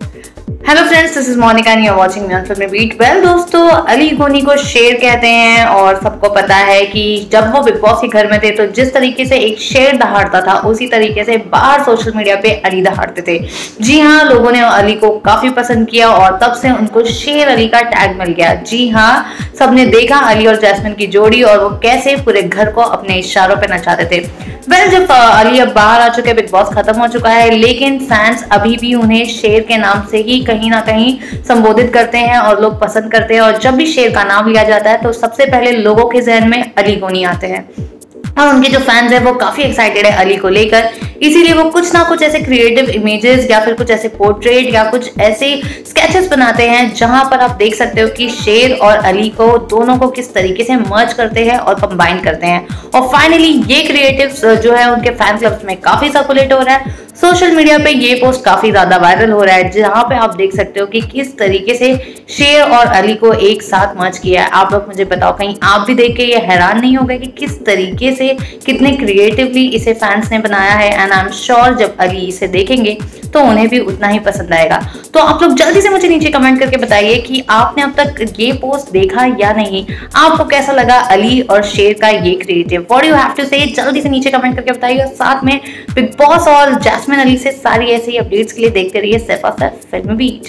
Thank you. Hello friends this is Monica and you are watching me on Filmibeat well दोस्तों, अली गोनी को शेर कहते हैं और सबको पता है कि जब वो बिग बॉस के घर में थे तो जिस तरीके से एक शेर दहाड़ता था, उसी तरीके से बाहर सोशल मीडिया पे अली दहाड़ते थे। जी हाँ लोगों ने अली को काफ़ी पसंद किया और तब से उनको शेर अली का टैग मिल गया। जी हाँ सबने देखा अली और जैस्मिन की जोड़ी और वो कैसे पूरे घर को अपने इशारों पर नचाते थे। वेल जब अली अब बाहर आ चुके, बिग बॉस खत्म हो चुका है, लेकिन फैंस अभी भी उन्हें शेर के नाम से ही कहीं ना कहीं संबोधित करते हैं और लोग पसंद करते हैं। और जब भी शेर का नाम लिया जाता है तो सबसे पहले लोगों के जहन में अली गोनी आते हैं। और उनके जो फैंस हैं, वो काफ़ी एक्साइटेड है अली को लेकर। इसीलिए वो कुछ ना कुछ ऐसे क्रिएटिव इमेजेस या फिर कुछ ऐसे पोर्ट्रेट या कुछ ऐसे स्केचेस बनाते हैं, जहाँ पर आप देख सकते हो कि शेर और अली को दोनों को किस तरीके से मर्ज करते हैं और कंबाइन करते हैं। और फाइनली ये क्रिएटिव जो है, उनके फ़ैन क्लब्स में काफ़ी सर्कुलेट हो रहा है। सोशल मीडिया पे ये पोस्ट काफ़ी ज़्यादा वायरल हो रहा है, जहाँ पे आप देख सकते हो कि किस तरीके से शेर और अली को एक साथ मर्ज किया है। आप लोग मुझे बताओ, कहीं आप भी देख के ये हैरान नहीं हो गए कि किस तरीके से कितने क्रिएटिवली इसे फैंस ने बनाया है एंड आई एम श्योर जब अली इसे देखेंगे तो उन्हें भी उतना ही पसंद आएगा। तो आप लोग जल्दी से मुझे नीचे कमेंट करके बताइए कि आपने अब तक ये पोस्ट देखा या नहीं? आपको कैसा लगा अली और शेर का ये creative what you have to say जल्दी से नीचे कमेंट करके बताइए साथ में बिग बॉस और जैस्मिन अली से सारी ऐसी अपडेट्स के लिए देखते रहिए सिर्फ़ और सिर्फ़ फ़िल्म बीच